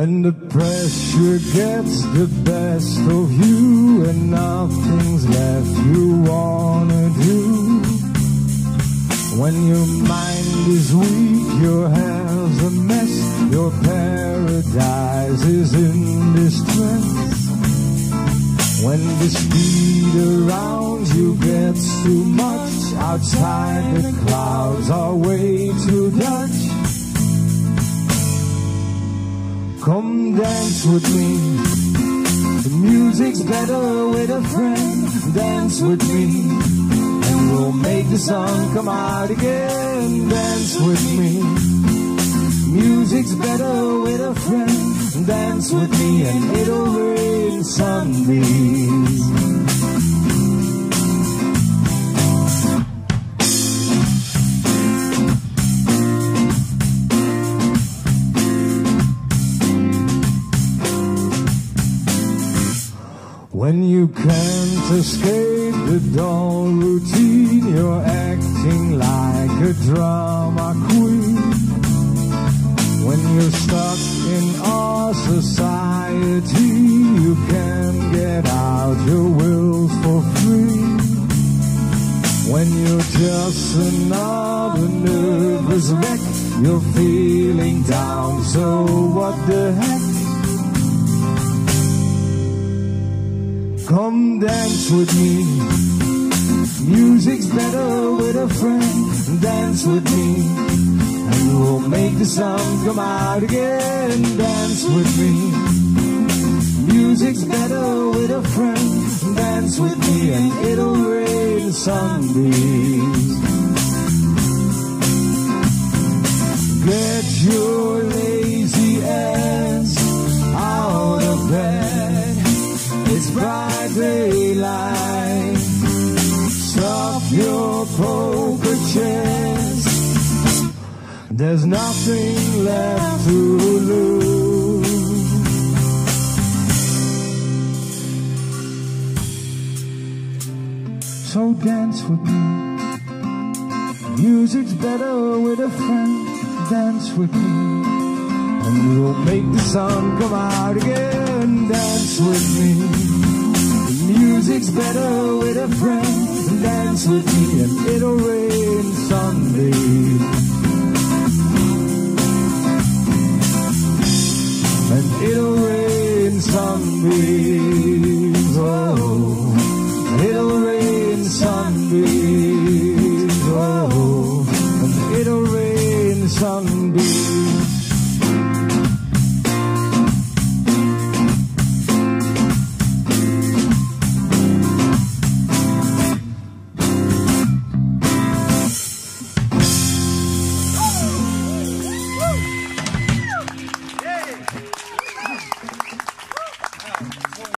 When the pressure gets the best of you and nothing's left you wanna do. When your mind is weak, your hair's a mess, your paradise is in distress. When the speed around you gets too much, outside the clouds are way too Come dance with me. The music's better with a friend. Dance with me. And we'll make the sun come out again. Dance with me. Music's better with a friend. Dance with me and it'll rain sunbeams. When you can't escape the dull routine, you're acting like a drama queen. When you're stuck in our society, you can get out your will for free. When you're just another nervous wreck, you're feeling down, so what the heck? Come dance with me. Music's better with a friend. Dance with me. And we'll make the sun come out again. Dance with me. Music's better with a friend. Dance with me and it'll rain sunbeams. Get your your poker chest. There's nothing left to lose. So dance with me. Music's better with a friend. Dance with me. And we'll make the sun come out again. Dance with me. The music's better with a friend. Dance with me and it'll rain Sunday. And it'll rain sunbeams. Oh, it'll rain sunbeams.